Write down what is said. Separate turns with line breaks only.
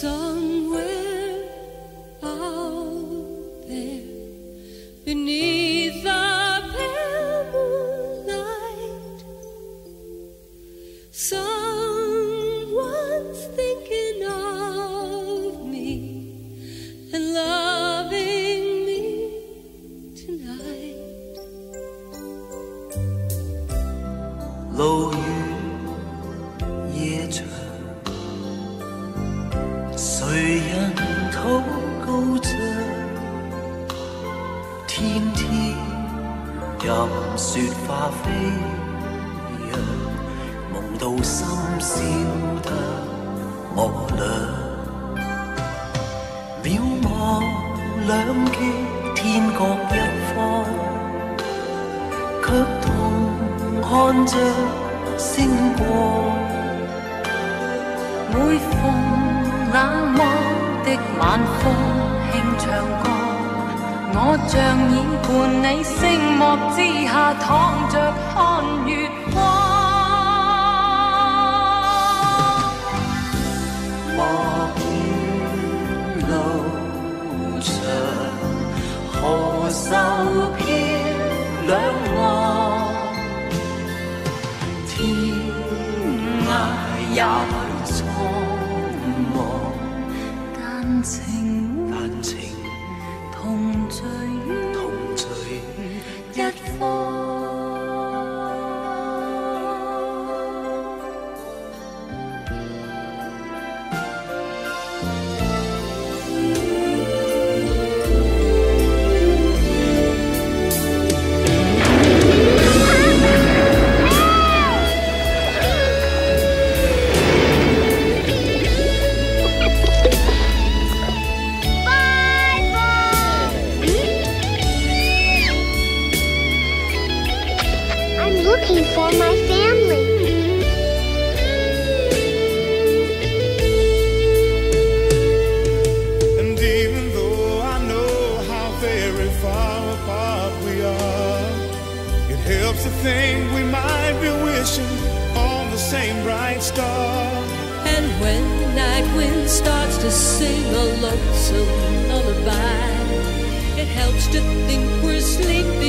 Somewhere out there beneath the pale moonlight, someone's thinking of me and loving me tonight.
好高唱，天天任雪花飞扬，梦到深宵的我俩，渺茫两极天各一方，却同看着星光，
每逢那。的晚风轻唱歌，我像已伴你星幕之下躺着看月光。
莫怨路长，何愁漂两岸？天涯也。
dancing.
looking for my family.
And even though I know how very far apart we are, it helps to think we might be wishing on the same bright star.
And when the night wind starts to sing a lonesome lullaby, it helps to think we're sleeping.